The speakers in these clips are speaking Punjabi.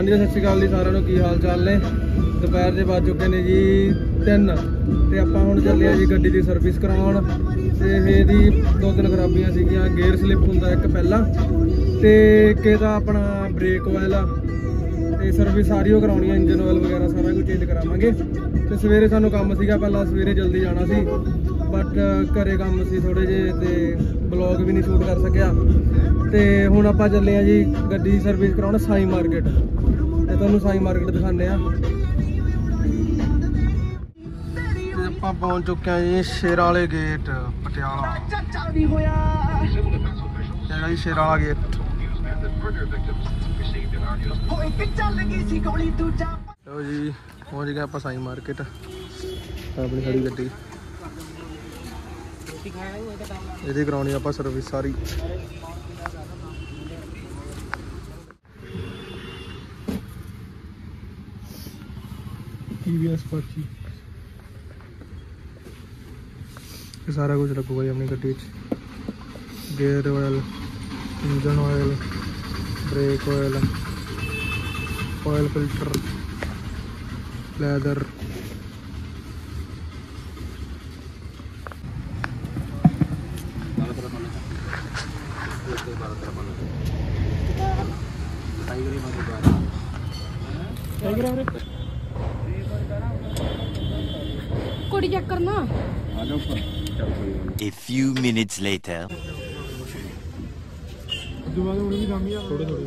ਹਾਂਜੀ, ਸਤਿ ਸ਼੍ਰੀ ਅਕਾਲ ਜੀ, ਸਾਰਿਆਂ ਨੂੰ ਕੀ ਹਾਲ ਚਾਲ ਨੇ? ਦੁਪਹਿਰ ਦੇ ਵੱਜ ਚੁੱਕੇ ਨੇ ਜੀ 3 ਤੇ ਆਪਾਂ ਹੁਣ ਚੱਲੇ ਆ ਜੀ ਗੱਡੀ ਦੀ ਸਰਵਿਸ ਕਰਾਉਣ ਤੇ ਇਹਦੀ ਦੋ ਤਿੰਨ ਖਰਾਬੀਆਂ ਸੀਗੀਆਂ ਗੇਅਰ ਸਲਿੱਪ ਹੁੰਦਾ ਇੱਕ ਪਹਿਲਾਂ ਤੇ ਇੱਕ ਇਹਦਾ ਆਪਣਾ ਬ੍ਰੇਕ ਆਇਲ ਆ ਤੇ ਸਰਵਿਸ ਸਾਰੀ ਉਹ ਕਰਾਉਣੀ ਆ ਇੰਜਨ ਆਇਲ ਵਗੈਰਾ ਸਾਰਾ ਕੁਝ ਚੇਂਜ ਕਰਾਵਾਂਗੇ। ਤੇ ਸਵੇਰੇ ਸਾਨੂੰ ਕੰਮ ਸੀਗਾ ਪਹਿਲਾਂ ਸਵੇਰੇ ਜਲਦੀ ਜਾਣਾ ਸੀ। ਬਟ ਘਰੇ ਕੰਮ ਸੀ ਥੋੜੇ ਜੇ ਤੇ ਬਲੌਗ ਵੀ ਨਹੀਂ ਸ਼ੂਟ ਕਰ ਸਕਿਆ। ਤੇ ਹੁਣ ਆਪਾਂ ਚੱਲੇ ਆ ਜੀ ਗੱਡੀ ਦੀ ਸਰਵਿਸ ਕਰਾਉਣ ਸਾਈ ਮਾਰਕੀਟ ਤੇ ਤੁਹਾਨੂੰ ਸਾਈ ਮਾਰਕੀਟ ਦਿਖਾਉਂਦੇ ਆ। ਤੇ ਆਪਾਂ ਪਹੁੰਚ ਚੁੱਕੇ ਆ ਜੀ ਸ਼ੇਰਾਂ ਵਾਲੇ ਗੇਟ ਪਟਿਆਲਾ। ਚਾਚਾ ਵੀ ਹੋਇਆ। ਜੀ ਸ਼ੇਰਾਂ ਵਾਲਾ ਗੇਟ ਲਓ ਜੀ ਪਹੁੰਚ ਗਏ ਆਪਾਂ ਸਾਈ ਮਾਰਕੀਟ ਆਪਣੀ ਖੜੀ ਗੱਡੀ। ਇਹਦੀ ਕਰਾਉਣੀ ਆਪਾਂ ਸਰਵਿਸ ਸਾਰੀ। TVS ਪਰਚੀ। ਇਹ ਸਾਰਾ ਕੁਝ ਲੱਗੂਗਾ ਜੀ ਆਪਣੀ ਗੱਡੀ ਵਿੱਚ। Gear oil engine oil spray coil. Oil filter. Leather. A few minutes later. ਥੋੜੇ ਥੋੜੇ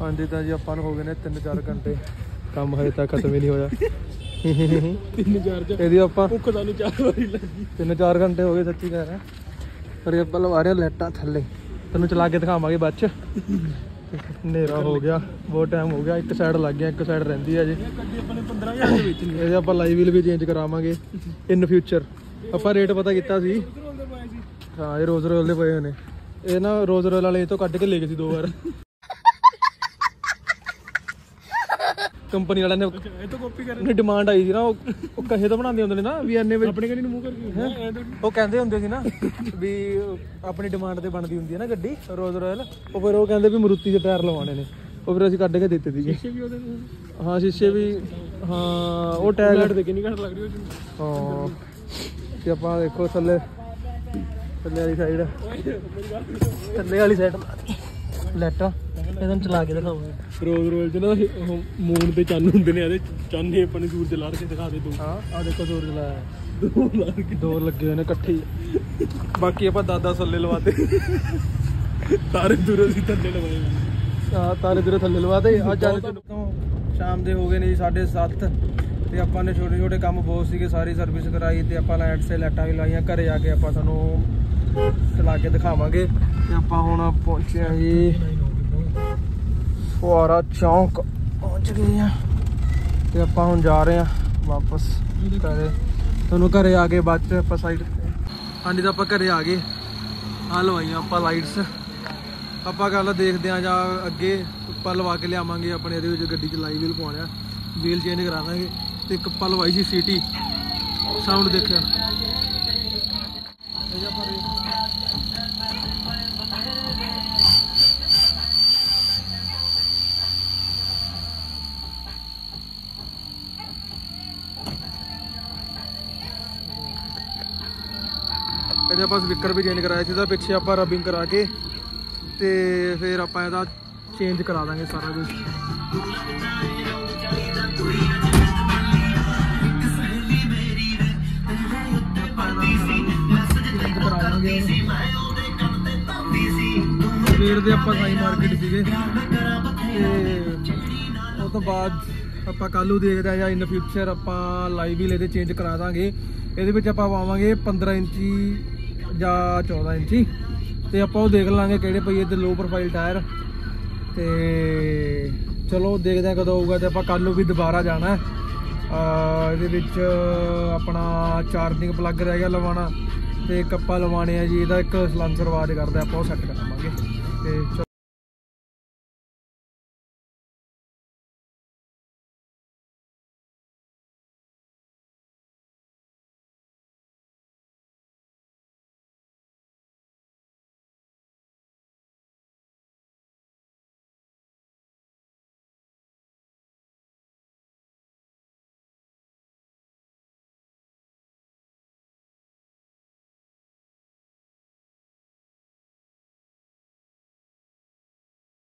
ਹਾਂਜੀ ਤਾਂ ਜੀ ਆਪਾਂ ਨੂੰ ਹੋ ਗਏ ਨੇ 3-4 ਘੰਟੇ। ਕੰਮ ਹਜੇ ਤੱਕ ਖਤਮ ਹੀ ਨਹੀਂ ਹੋਇਆ। 3-4 ਇਹਦੀ ਆਪਾਂ ਭੁੱਖ ਸਾਨੂੰ 4 ਵਾਰੀ ਲੱਗੀ। 3-4 ਘੰਟੇ ਹੋ ਗਏ ਸੱਚੀ ਕਹਿ ਰਿਹਾ ਪਰ ਇਹ ਆਪਾਂ ਲਵਾ ਰਹੇ ਹਾਂ ਲਾਈਟਾਂ ਥੱਲੇ। ਤੈਨੂੰ ਚਲਾ ਕੇ ਦਿਖਾਵਾਂਗੇ ਬਾਅਦ ਚ। ਹਨੇਰਾ ਹੋ ਗਿਆ, ਬਹੁਤ ਟਾਈਮ ਹੋ ਗਿਆ, ਇੱਕ ਸਾਈਡ ਲੱਗ ਗਿਆ, ਇੱਕ ਸਾਈਡ ਰਹਿੰਦੀ ਹੈ ਜੀ ਗੱਡੀ ਆਪਾਂ ਨੇ 15000 ਦੇ ਵਿੱਚ ਇਹਦੇ ਆਪਾਂ ਲਾਈਵ ਵੀਲ ਵੀ ਚੇਂਜ ਕਰਾਵਾਂਗੇ ਇਨ ਫਿਊਚਰ ਆਪਾਂ ਰੇਟ ਪਤਾ ਕੀਤਾ ਸੀ। ਹਾਂ, ਇਹ ਰੋਜ਼ ਰੋਲ ਦੇ ਪਏ ਹੋਏ ਨੇ। ਇਹ ਨਾ ਰੋਜ਼ ਰੋਲ ਵਾਲੇ ਇਹ ਤੋਂ ਕੱਢ ਕੇ ਲੈ ਗਏ ਸੀ ਦੋ ਵਾਰ। ਕੰਪਨੀ ਵਾਲਿਆਂ ਨੇ ਇਹ ਤੋਂ ਕਾਪੀ ਕਰਨ ਡਿਮਾਂਡ ਆਈ ਸੀ ਨਾ ਉਹ ਉਹ ਕਹੇ ਤਾਂ ਬਣਾਉਂਦੇ ਹੁੰਦੇ ਨੇ ਨਾ ਵੀ ਐਨੇ ਵਿੱਚ ਆਪਣੀ ਗੱਡੀ ਨੂੰ ਮੂੰਹ ਕਰਕੇ ਉਹ ਕਹਿੰਦੇ ਹੁੰਦੇ ਸੀ ਨਾ ਵੀ ਆਪਣੀ ਡਿਮਾਂਡ ਤੇ ਬਣਦੀ ਹੁੰਦੀ ਹੈ ਨਾ ਗੱਡੀ ਰੋਜ਼ ਰਾਇਲ ਉਹ ਫਿਰ ਉਹ ਕਹਿੰਦੇ ਵੀ ਮਰੂਤੀ ਦੇ ਟਾਇਰ ਲਵਾਉਣੇ ਨੇ। ਉਹ ਫਿਰ ਅਸੀਂ ਕੱਢ ਕੇ ਦਿੱਤੇ ਸੀਗੇ। ਸ਼ੀਸ਼ੇ ਵੀ ਉਹਦੇ ਹਾਂ ਸ਼ੀਸ਼ੇ ਵੀ ਹਾਂ ਉਹ ਟਾਇਰ ਦੇ ਕਿੰਨੀ ਘੱਟ ਲੱਗ ਰਹੀ ਹਾਂ। ਤੇ ਆਪਾਂ ਦੇਖੋ ਥੱਲੇ ਥੱਲੇ ਵਾਲੀ ਸਾਈਡ ਥੱਲੇ ਵਾਲੀ ਸਾਈਡ ਲੈਟਾ ਇਹਨਾਂ ਨੂੰ ਚਲਾ ਕੇ ਦਿਖਾਵਾਂਗੇ ਰੋਜ਼ ਰੋਜ਼ ਚ ਨਾ ਉਹ ਮੂਨ ਤੇ ਚੰਨ ਹੁੰਦੇ ਨੇ ਇਹਦੇ ਚੰਨ ਹੀ ਆਪਾਂ ਨੇ ਸੂਰਜ ਲਾ ਕੇ ਦਿਖਾ ਦੇ ਦੋ। ਹਾਂ ਆ ਦੇਖੋ ਸੂਰਜ ਲਾਇਆ ਦੋ ਕੇ। ਦੋ ਲੱਗੇ ਹੋਏ ਨੇ ਇਕੱਠੇ ਹੀ। ਬਾਕੀ ਆਪਾਂ ਦਾਦਾ ਥੱਲੇ ਲਵਾਤੇ। ਤਾਰੇ ਦੂਰੋਂ ਸੀ ਥੱਲੇ ਲਵਾਏ। ਆ ਤਾਰੇ ਤੇਰੇ ਥੱਲੇ ਲਵਾਤੇ। ਅੱਜ ਅੱਜ ਤੋਂ ਸ਼ਾਮ ਦੇ ਹੋ ਗਏ ਨੇ ਜੀ 7:30 ਤੇ ਆਪਾਂ ਨੇ ਛੋਟੇ ਛੋਟੇ ਕੰਮ ਬਹੁਤ ਸੀਗੇ ਸਾਰੀ ਸਰਵਿਸ ਕਰਾਈ ਤੇ ਆਪਾਂ ਲਾਈਟ ਸੇ ਲਾਈਟਾਂ ਵੀ ਲਾਈਆਂ। ਘਰੇ ਜਾ ਕੇ ਆਪਾਂ ਤੁਹਾਨੂੰ ਚਲਾ ਕੇ ਦਿਖਾਵਾਂਗੇ। ਤੇ ਆਪਾਂ ਹੁਣ ਪਹੁੰਚੇ ਆ ਜੀ ਫੁਆਰਾ ਚੌਂਕ ਪਹੁੰਚ ਗਏ ਆ। ਤੇ ਆਪਾਂ ਹੁਣ ਜਾ ਰਹੇ ਆ ਵਾਪਸ ਘਰੇ। ਤੁਹਾਨੂੰ ਘਰੇ ਆ ਕੇ ਬਾਅਦ ਚ ਆਪਾਂ ਸਾਈਡ ਹਾਂਜੀ, ਤਾਂ ਆਪਾਂ ਘਰੇ ਆ ਗਏ। ਆ ਲਵਾਈਆਂ ਆਪਾਂ ਲਾਈਟਸ ਆਪਾਂ ਗੱਲ ਦੇਖਦੇ ਆ ਜਾਂ ਅੱਗੇ ਆਪਾਂ ਲਵਾ ਕੇ ਲਿਆਵਾਂਗੇ ਆਪਣੇ, ਇਹਦੇ ਵਿੱਚ ਗੱਡੀ ਚ ਲਾਈ ਵੀਲ ਪਵਾਉਣਾ ਵੀਲ ਚੇਂਜ ਕਰਾ ਦਾਂਗੇ ਤੇ ਇੱਕ ਆਪਾਂ ਲਵਾਈ ਸੀ ਸਿਟੀ ਸਾਊਂਡ ਦੇਖਿਆ। ਇਹ ਆਪਾਂ ਇਹਦੇ ਆਪਾਂ ਸਪੀਕਰ ਵੀ ਚੇਂਜ ਕਰਾਇਆ ਸੀ, ਇਹਦਾ ਪਿੱਛੇ ਆਪਾਂ ਰਬਿੰਗ ਕਰਾ ਕੇ ਤੇ ਫਿਰ ਆਪਾਂ ਇਹਦਾ ਚੇਂਜ ਕਰਾ ਦਾਂਗੇ ਸਾਰਾ ਕੁਝ ਸਵੇਰ ਦੇ ਆਪਾਂ ਸਾਈ ਮਾਰਕੀਟ ਸੀਗੇ। ਤੇ ਉਹ ਤੋਂ ਬਾਅਦ ਆਪਾਂ ਕੱਲ੍ਹ ਨੂੰ ਦੇਖਦੇ ਆ ਜਾਂ ਇਨ ਫਿਊਚਰ ਆਪਾਂ ਲਾਈਵ ਵੀ ਇਹਦੇ ਚੇਂਜ ਕਰਾ ਦਾਂਗੇ। ਇਹਦੇ ਵਿੱਚ ਆਪਾਂ ਪਾਵਾਂਗੇ 15 ਇੰਚੀ ਜਾਂ 14 ਇੰਚੀ। ਤੇ ਆਪਾਂ ਉਹ ਦੇਖ ਲਾਂਗੇ ਕਿਹੜੇ ਪਈਏ ਤੇ ਲੋ ਪ੍ਰੋਫਾਈਲ ਟਾਇਰ ਤੇ ਚਲੋ ਦੇਖਦੇ ਆ ਕਦੋਂ ਆਊਗਾ ਤੇ ਆਪਾਂ ਕੱਲ ਨੂੰ ਵੀ ਦੁਬਾਰਾ ਜਾਣਾ ਇਹਦੇ ਵਿੱਚ ਆਪਣਾ ਚਾਰਜਿੰਗ ਪਲੱਗ ਰਹਿ ਗਿਆ ਲਵਾਉਣਾ। ਤੇ ਕੱਪਾ ਲਵਾਣੇ ਆ ਜੀ, ਇਹਦਾ ਇੱਕ ਸਲੈਂਸਰ ਆਵਾਜ਼ ਕਰਦਾ ਆਪਾਂ ਉਹ ਸੈੱਟ ਕਰਾਵਾਂਗੇ ਤੇ ਚਲੋ